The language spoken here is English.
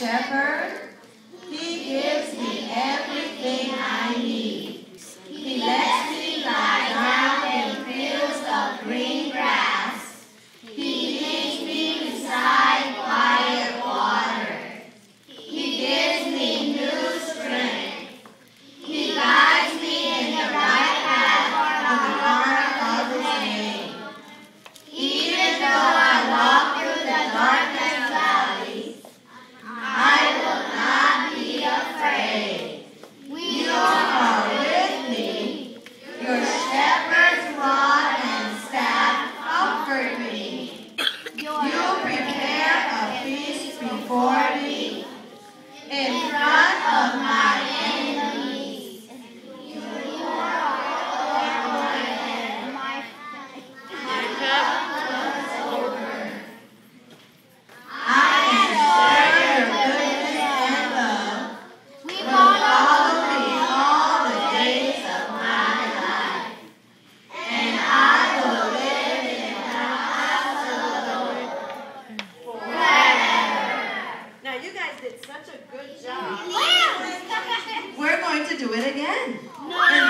shepherd. forty You guys did such a good job. We're going to do it again. No.